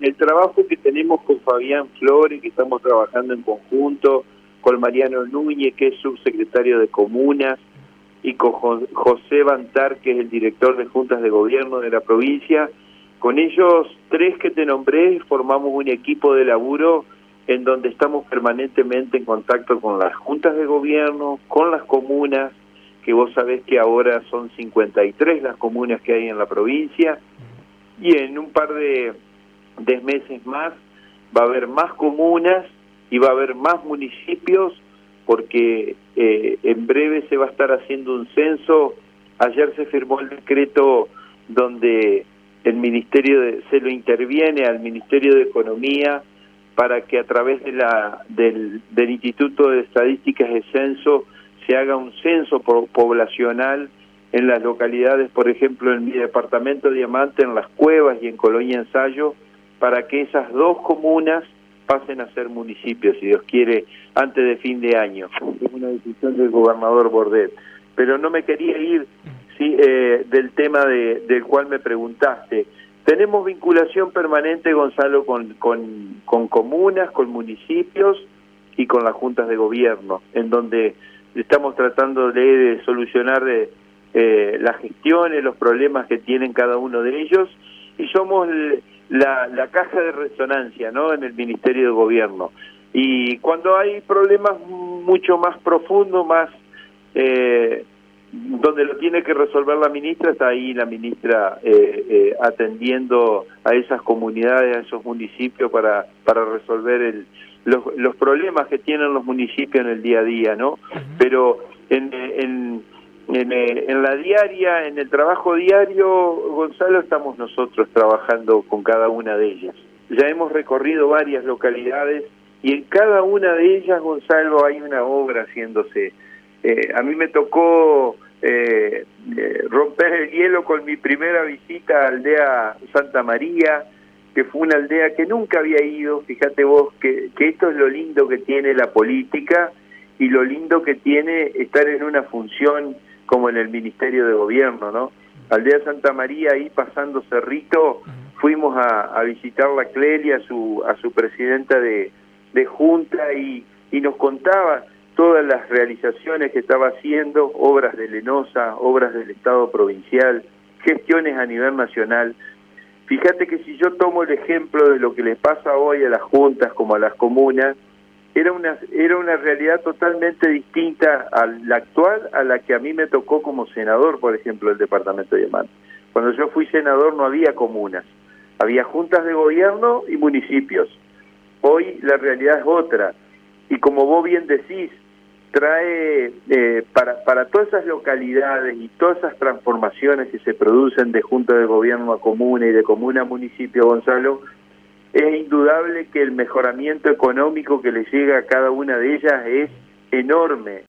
El trabajo que tenemos con Fabián Flores, que estamos trabajando en conjunto, con Mariano Núñez, que es subsecretario de Comunas, y con José Bantar, que es el director de juntas de gobierno de la provincia. Con ellos tres que te nombré, formamos un equipo de laburo en donde estamos permanentemente en contacto con las juntas de gobierno, con las comunas, que vos sabés que ahora son 53 las comunas que hay en la provincia, y en un par de, de meses más va a haber más comunas y va a haber más municipios porque eh, en breve se va a estar haciendo un censo. Ayer se firmó el decreto donde el Ministerio de, se lo interviene al Ministerio de Economía para que a través de la, del, del Instituto de Estadísticas de Censo se haga un censo poblacional en las localidades, por ejemplo, en mi departamento Diamante, en las cuevas y en Colonia Ensayo, para que esas dos comunas pasen a ser municipios, si Dios quiere, antes de fin de año. Es una decisión del gobernador Bordet. Pero no me quería ir eh, del tema de, del cual me preguntaste. Tenemos vinculación permanente, Gonzalo, con, con, comunas, con municipios y con las juntas de gobierno, en donde estamos tratando de, solucionar eh, eh, las gestiones, los problemas que tienen cada uno de ellos, y somos la, la caja de resonancia ¿no? en el Ministerio de Gobierno. Y cuando hay problemas mucho más profundos, más eh, donde lo tiene que resolver la ministra, está ahí la ministra eh, eh, atendiendo a esas comunidades, a esos municipios para, para resolver el, los, los problemas que tienen los municipios en el día a día, ¿no? Pero en, en, en, eh, en, la diaria, en el trabajo diario, Gonzalo, estamos nosotros trabajando con cada una de ellas. Ya hemos recorrido varias localidades y en cada una de ellas, Gonzalo, hay una obra haciéndose. Eh, a mí me tocó eh, eh, romper el hielo con mi primera visita a Aldea Santa María, que fue una aldea que nunca había ido. Fíjate vos que, que esto es lo lindo que tiene la política y lo lindo que tiene estar en una función como en el Ministerio de Gobierno, ¿no? Aldea Santa María, ahí pasando Cerrito, fuimos a, visitar la Clelia, a su, a su presidenta de, de junta, y, y nos contaba todas las realizaciones que estaba haciendo, obras de Lenosa, obras del Estado provincial, gestiones a nivel nacional. Fíjate que si yo tomo el ejemplo de lo que les pasa hoy a las juntas como a las comunas, era una, era una realidad totalmente distinta a la actual a la que a mí me tocó como senador, por ejemplo, del departamento de Diamante. Cuando yo fui senador no había comunas, había juntas de gobierno y municipios. Hoy la realidad es otra. Y como vos bien decís, trae eh, para, para todas esas localidades y todas esas transformaciones que se producen de junta de gobierno a comuna y de comuna a municipio, Gonzalo, es indudable que el mejoramiento económico que le llega a cada una de ellas es enorme